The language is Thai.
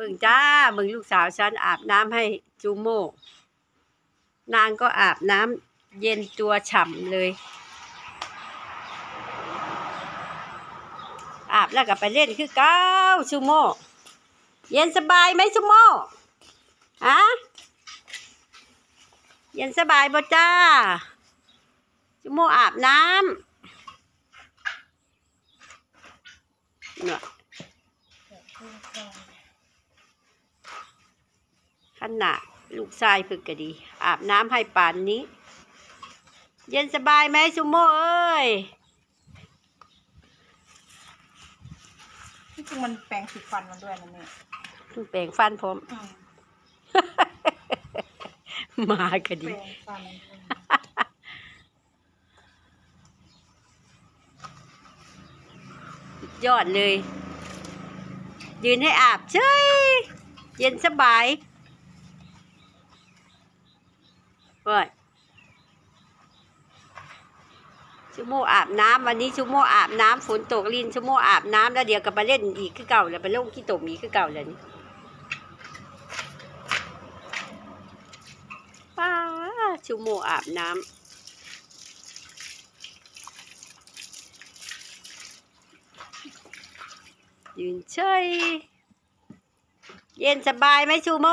บิ่งจ้าเบิ่งลูกสาวฉันอาบน้ำให้จูโม่นางก็อาบน้ำเย็นตัวฉ่ำเลย อาบแล้วก็ไปเล่นคือเก้าชูโม่เย็นสบายไหมชูโม่อะเย็นสบายบ่จ้าชูโม่อาบน้ำเนี่ย ขนาดลูกชายฝึกก็ดี อาบน้ำให้ป่านนี้ เย็นสบายไหมชูโม่เอ้ยที่จริงมันแปรงสีฟันมันด้วยนะเนี่ยเพิ่งแปรงฟันผมอืมมาก็แปดีรงฟันยอดเลย ยืนให้อาบเฉยเย็นสบาย เฮ้ยชั่วโมงอาบน้ำวันนี้ชั่วโมงอาบน้ำฝนตกลินชั่วโมงอาบน้ำแล้วเดี๋ยวก็ไปเล่นอีกคือเก่าแล้วไปลงขี้ตมอีกคือเก่าแล้วนี่ป้าชั่วโมงอาบน้ำยืนเฉยเย็นสบายไหมชูโม